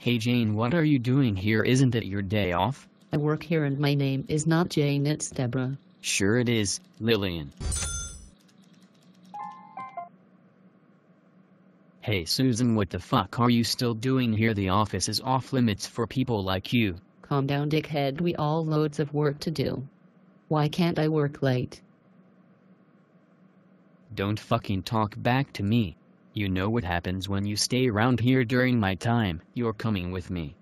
Hey Jane, what are you doing here? Isn't it your day off? I work here and my name is not Jane, it's Deborah. Sure it is, Lillian. Hey Susan, what the fuck are you still doing here? The office is off limits for people like you. Calm down, dickhead. We all loads of work to do. Why can't I work late? Don't fucking talk back to me. You know what happens when you stay around here during my time. You're coming with me.